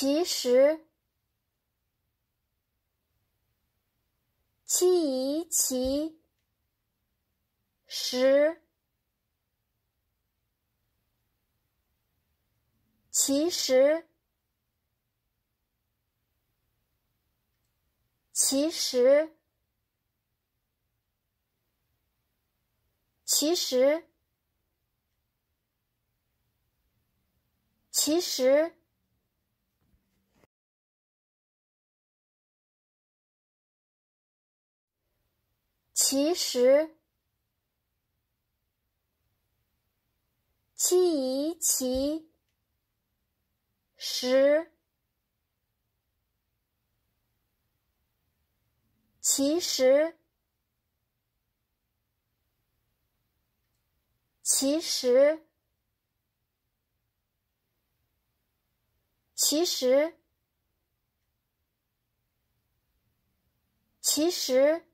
其实，其一其实，其实，其实，其实，其实。其实，其一其实，其实，其实，其实，其实。